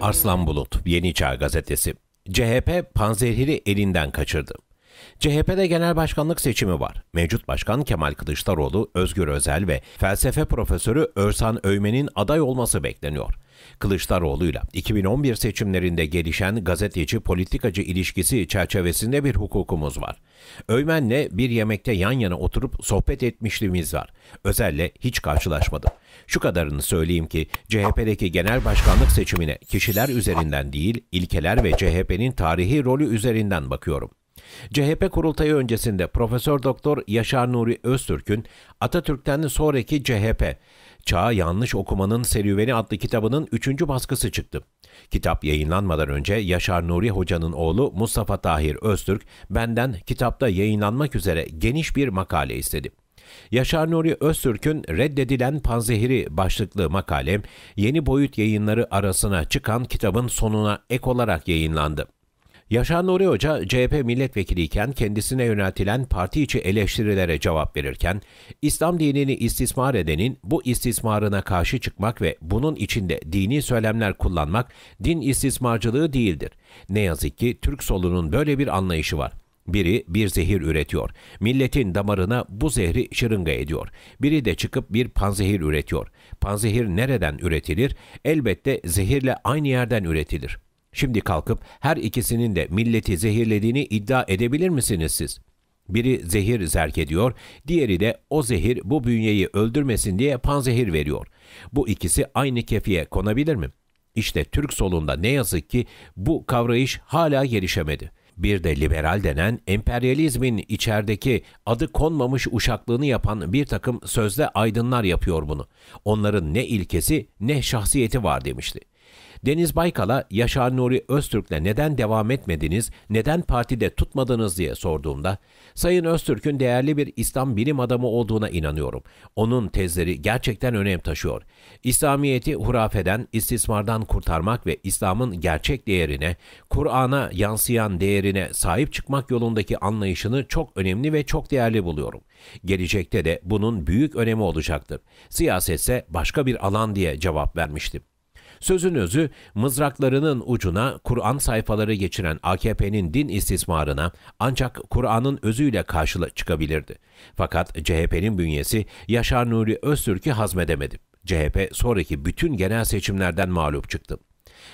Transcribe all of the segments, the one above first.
Arslan Bulut, Yeni Çağ Gazetesi. CHP panzehiri elinden kaçırdı. CHP'de genel başkanlık seçimi var. Mevcut başkan Kemal Kılıçdaroğlu, Özgür Özel ve felsefe profesörü Örsan Öymen'in aday olması bekleniyor. Kılıçdaroğlu'yla 2011 seçimlerinde gelişen gazeteci politikacı ilişkisi çerçevesinde bir hukukumuz var. Öymen'le bir yemekte yan yana oturup sohbet etmişliğimiz var. Özel'le hiç karşılaşmadım. Şu kadarını söyleyeyim ki CHP'deki genel başkanlık seçimine kişiler üzerinden değil, ilkeler ve CHP'nin tarihi rolü üzerinden bakıyorum. CHP kurultayı öncesinde Profesör Doktor Yaşar Nuri Öztürk'ün Atatürk'ten sonraki CHP Çağı Yanlış Okumanın Serüveni adlı kitabının üçüncü baskısı çıktı. Kitap yayınlanmadan önce Yaşar Nuri Hoca'nın oğlu Mustafa Tahir Öztürk benden kitapta yayınlanmak üzere geniş bir makale istedi. Yaşar Nuri Öztürk'ün Reddedilen Panzehiri başlıklı makalem Yeni Boyut yayınları arasına çıkan kitabın sonuna ek olarak yayınlandı. Yaşar Nuri Hoca CHP milletvekiliyken kendisine yöneltilen parti içi eleştirilere cevap verirken, İslam dinini istismar edenin bu istismarına karşı çıkmak ve bunun içinde dini söylemler kullanmak din istismarcılığı değildir. Ne yazık ki Türk solunun böyle bir anlayışı var. Biri bir zehir üretiyor. Milletin damarına bu zehri şırınga ediyor. Biri de çıkıp bir panzehir üretiyor. Panzehir nereden üretilir? Elbette zehirle aynı yerden üretilir. Şimdi kalkıp her ikisinin de milleti zehirlediğini iddia edebilir misiniz siz? Biri zehir zerk ediyor, diğeri de o zehir bu bünyeyi öldürmesin diye panzehir veriyor. Bu ikisi aynı kefiye konabilir mi? İşte Türk solunda ne yazık ki bu kavrayış hala gelişemedi. Bir de liberal denen emperyalizmin içerideki adı konmamış uşaklığını yapan bir takım sözde aydınlar yapıyor bunu. Onların ne ilkesi ne şahsiyeti var demişti. Deniz Baykal'a Yaşar Nuri Öztürk'le neden devam etmediniz, neden partide tutmadınız diye sorduğumda, Sayın Öztürk'ün değerli bir İslam bilim adamı olduğuna inanıyorum. Onun tezleri gerçekten önem taşıyor. İslamiyeti hurafeden, istismardan kurtarmak ve İslam'ın gerçek değerine, Kur'an'a yansıyan değerine sahip çıkmak yolundaki anlayışını çok önemli ve çok değerli buluyorum. Gelecekte de bunun büyük önemi olacaktır. Siyasetse başka bir alan diye cevap vermiştim. Sözün özü mızraklarının ucuna Kur'an sayfaları geçiren AKP'nin din istismarına ancak Kur'an'ın özüyle karşıla çıkabilirdi. Fakat CHP'nin bünyesi Yaşar Nuri Öztürk'ü hazmedemedi. CHP sonraki bütün genel seçimlerden mağlup çıktı.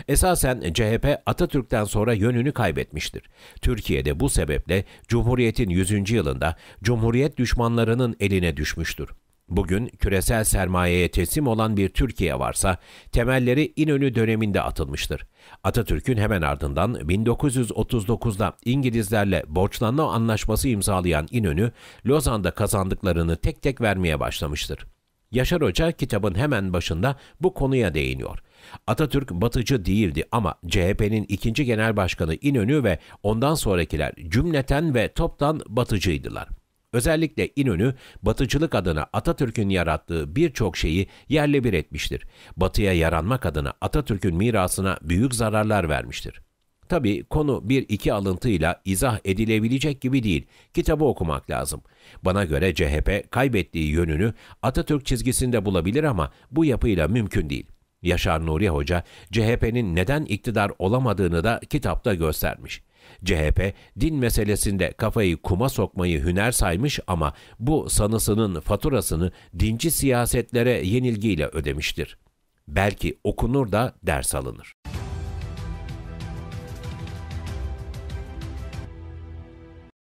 Esasen CHP Atatürk'ten sonra yönünü kaybetmiştir. Türkiye'de bu sebeple Cumhuriyet'in 100. yılında Cumhuriyet düşmanlarının eline düşmüştür. Bugün küresel sermayeye teslim olan bir Türkiye varsa temelleri İnönü döneminde atılmıştır. Atatürk'ün hemen ardından 1939'da İngilizlerle borçlanma anlaşması imzalayan İnönü, Lozan'da kazandıklarını tek tek vermeye başlamıştır. Yaşar Hoca kitabın hemen başında bu konuya değiniyor. Atatürk batıcı değildi ama CHP'nin ikinci genel başkanı İnönü ve ondan sonrakiler cümleten ve toptan batıcıydılar. Özellikle İnönü, batıcılık adına Atatürk'ün yarattığı birçok şeyi yerle bir etmiştir. Batıya yaranmak adına Atatürk'ün mirasına büyük zararlar vermiştir. Tabi konu bir iki alıntıyla izah edilebilecek gibi değil. Kitabı okumak lazım. Bana göre CHP kaybettiği yönünü Atatürk çizgisinde bulabilir ama bu yapıyla mümkün değil. Yaşar Nuri Hoca CHP'nin neden iktidar olamadığını da kitapta göstermiş. CHP din meselesinde kafayı kuma sokmayı hüner saymış ama bu sanısının faturasını dinci siyasetlere yenilgiyle ödemiştir. Belki okunur da ders alınır.